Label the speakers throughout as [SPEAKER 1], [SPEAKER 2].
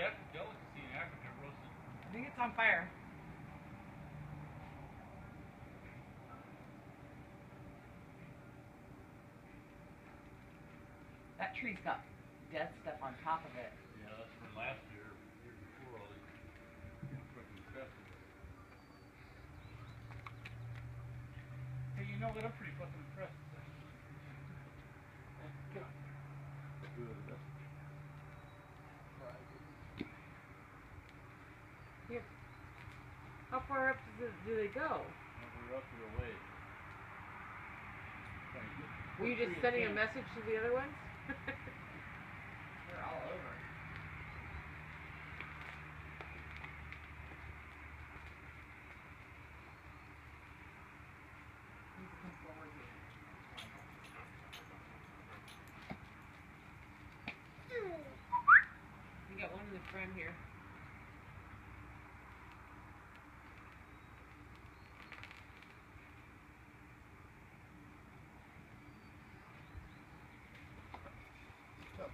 [SPEAKER 1] that's a delicacy in Africa, roasted.
[SPEAKER 2] I think it's on fire. That tree's got dead stuff on top of it.
[SPEAKER 1] Yeah, that's from last year, year before all these fucking festivals.
[SPEAKER 3] Hey, you know what? I'm pretty fucking impressed.
[SPEAKER 1] Good, that's
[SPEAKER 2] How far up does it, do they go?
[SPEAKER 1] we're up here a ways. To
[SPEAKER 2] Were you just sending a message to the other ones?
[SPEAKER 4] They're all over. Please come forward here.
[SPEAKER 2] You got one in the front here.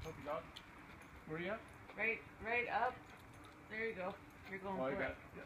[SPEAKER 1] Puppy dog? Where you at?
[SPEAKER 2] Right, right up. There you go. You're going
[SPEAKER 1] Oh,
[SPEAKER 2] for
[SPEAKER 1] got,
[SPEAKER 2] it.
[SPEAKER 1] yeah.